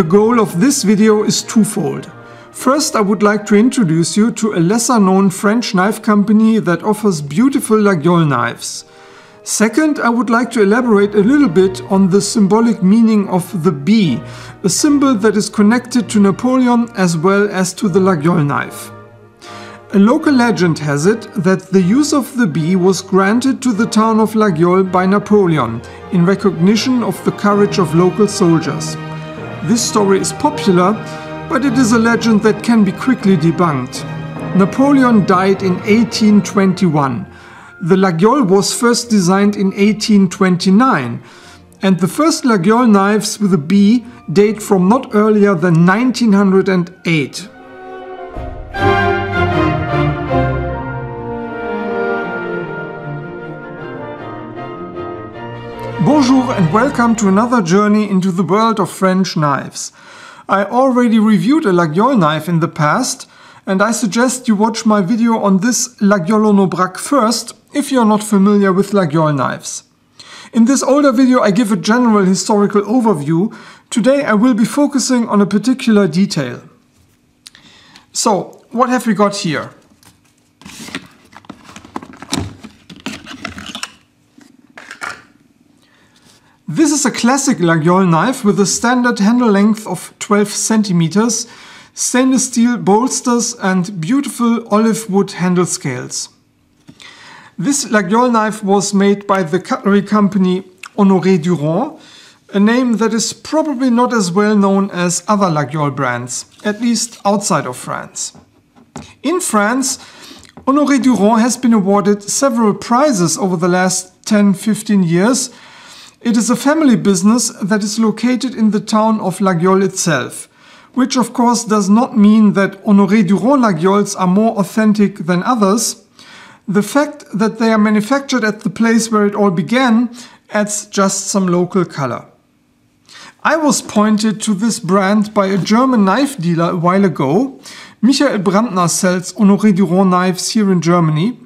The goal of this video is twofold. First, I would like to introduce you to a lesser known French knife company that offers beautiful Laguiole knives. Second, I would like to elaborate a little bit on the symbolic meaning of the bee, a symbol that is connected to Napoleon as well as to the Laguiole knife. A local legend has it that the use of the bee was granted to the town of Laguiole by Napoleon in recognition of the courage of local soldiers. This story is popular, but it is a legend that can be quickly debunked. Napoleon died in 1821. The Laguiole was first designed in 1829, and the first Laguiole knives with a bee date from not earlier than 1908. Bonjour and welcome to another journey into the world of French knives. I already reviewed a Laguiole knife in the past and I suggest you watch my video on this Laguiole Aubrac first if you're not familiar with Laguiole knives. In this older video I give a general historical overview. Today I will be focusing on a particular detail. So, what have we got here? This is a classic Laguiole knife with a standard handle length of 12 centimeters, stainless steel bolsters and beautiful olive wood handle scales. This Laguiole knife was made by the cutlery company Honoré Durand, a name that is probably not as well known as other Laguiole brands, at least outside of France. In France, Honoré Durand has been awarded several prizes over the last 10-15 years, it is a family business that is located in the town of Laguiole itself, which of course does not mean that Honoré Durand Laguioles are more authentic than others. The fact that they are manufactured at the place where it all began adds just some local color. I was pointed to this brand by a German knife dealer a while ago. Michael Brandner sells Honoré Durand knives here in Germany.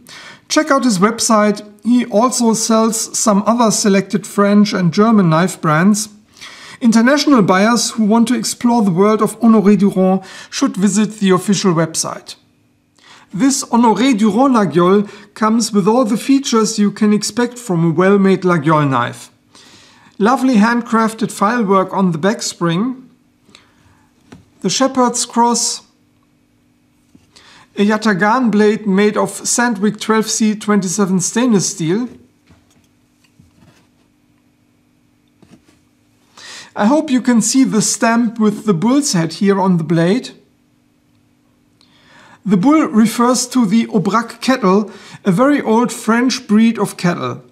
Check out his website he also sells some other selected French and German knife brands. International buyers who want to explore the world of Honoré Durand should visit the official website. This Honoré Durand Laguiole comes with all the features you can expect from a well-made Laguiole knife. Lovely handcrafted filework on the back spring, the shepherd's cross, a yatagan blade made of Sandvik 12C27 stainless steel. I hope you can see the stamp with the bull's head here on the blade. The bull refers to the Aubrac kettle, a very old French breed of cattle.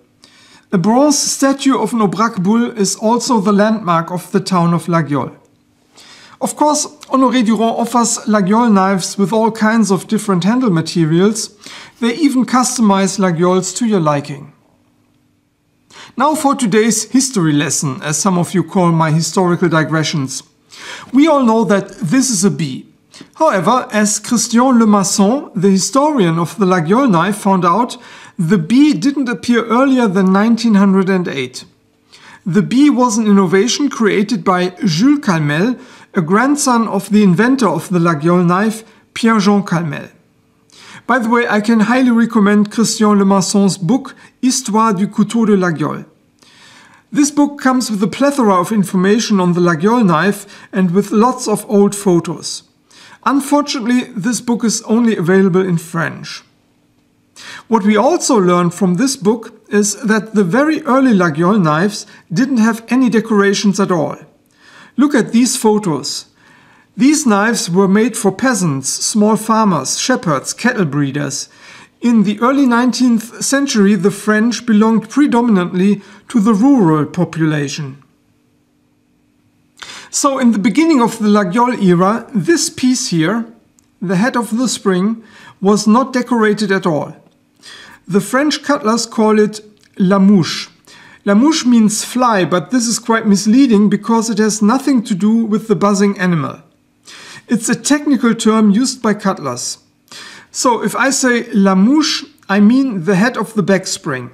A bronze statue of an Aubrac bull is also the landmark of the town of Laguiole. Of course, Honoré Durand offers Laguiole knives with all kinds of different handle materials. They even customize Laguioles to your liking. Now for today's history lesson, as some of you call my historical digressions. We all know that this is a bee. However, as Christian Lemasson, the historian of the Laguiole knife, found out, the bee didn't appear earlier than 1908. The bee was an innovation created by Jules Calmel, a grandson of the inventor of the Laguiole knife, Pierre-Jean Calmel. By the way, I can highly recommend Christian Lemasson's book Histoire du couteau de Laguiole. This book comes with a plethora of information on the Laguiole knife and with lots of old photos. Unfortunately, this book is only available in French. What we also learned from this book is that the very early Laguiole knives didn't have any decorations at all. Look at these photos. These knives were made for peasants, small farmers, shepherds, cattle breeders. In the early 19th century, the French belonged predominantly to the rural population. So in the beginning of the Laguiole era, this piece here, the head of the spring, was not decorated at all. The French cutlers call it la mouche. La mouche means fly, but this is quite misleading because it has nothing to do with the buzzing animal. It's a technical term used by cutlers. So if I say la mouche, I mean the head of the back spring.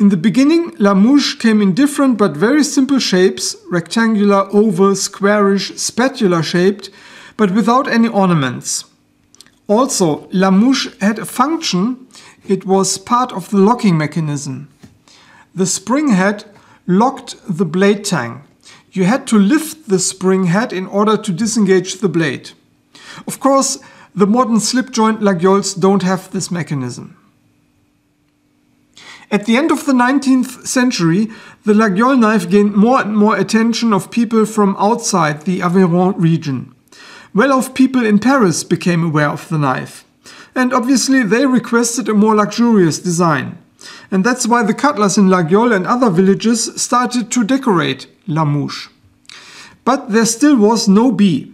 In the beginning, La Mouche came in different but very simple shapes, rectangular, oval, squarish, spatula shaped, but without any ornaments. Also, La Mouche had a function, it was part of the locking mechanism. The spring head locked the blade tang. You had to lift the spring head in order to disengage the blade. Of course, the modern slip joint Laguioles don't have this mechanism. At the end of the 19th century, the Laguiole knife gained more and more attention of people from outside the Aveyron region. Well-off people in Paris became aware of the knife. And obviously they requested a more luxurious design. And that's why the cutlers in Laguiole and other villages started to decorate La Mouche. But there still was no bee.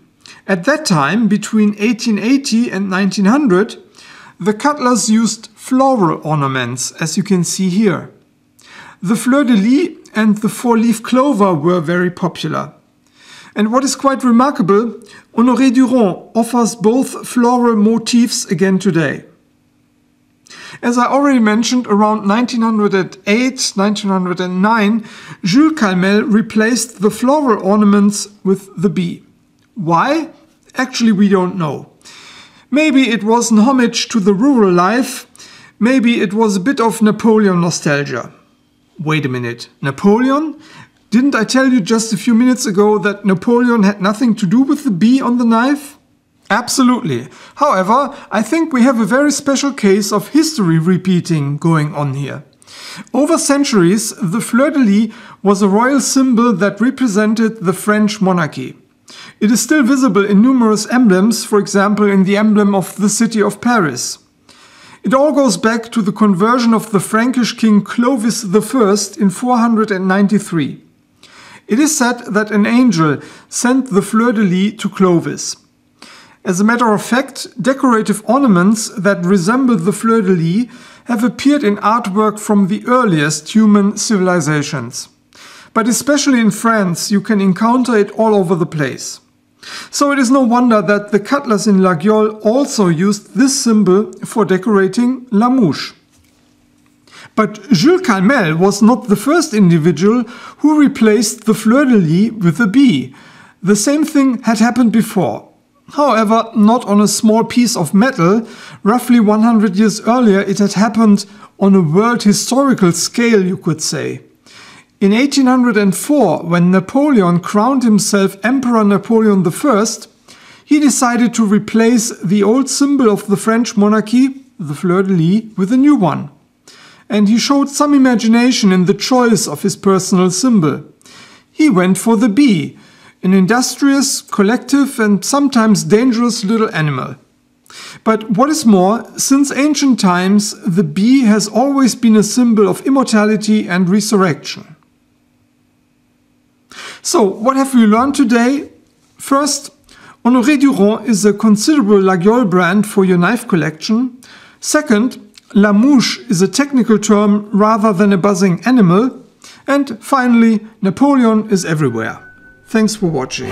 At that time, between 1880 and 1900, the cutlers used floral ornaments, as you can see here. The fleur-de-lis and the four-leaf clover were very popular. And what is quite remarkable, Honoré Durand offers both floral motifs again today. As I already mentioned, around 1908 1909, Jules Calmel replaced the floral ornaments with the bee. Why? Actually, we don't know. Maybe it was an homage to the rural life, maybe it was a bit of Napoleon nostalgia. Wait a minute, Napoleon? Didn't I tell you just a few minutes ago that Napoleon had nothing to do with the bee on the knife? Absolutely. However, I think we have a very special case of history repeating going on here. Over centuries, the fleur-de-lis was a royal symbol that represented the French monarchy. It is still visible in numerous emblems, for example in the emblem of the city of Paris. It all goes back to the conversion of the Frankish king Clovis I in 493. It is said that an angel sent the fleur-de-lis to Clovis. As a matter of fact, decorative ornaments that resemble the fleur-de-lis have appeared in artwork from the earliest human civilizations. But especially in France, you can encounter it all over the place. So it is no wonder that the cutlers in Laguiole also used this symbol for decorating La Mouche. But Jules Calmel was not the first individual who replaced the fleur-de-lis with a bee. The same thing had happened before. However, not on a small piece of metal. Roughly 100 years earlier, it had happened on a world historical scale, you could say. In 1804, when Napoleon crowned himself Emperor Napoleon I, he decided to replace the old symbol of the French monarchy, the fleur-de-lis, with a new one. And he showed some imagination in the choice of his personal symbol. He went for the bee, an industrious, collective, and sometimes dangerous little animal. But what is more, since ancient times, the bee has always been a symbol of immortality and resurrection. So, what have we learned today? First, Honoré Durand is a considerable Laguiole brand for your knife collection. Second, La Mouche is a technical term rather than a buzzing animal. And finally, Napoleon is everywhere. Thanks for watching.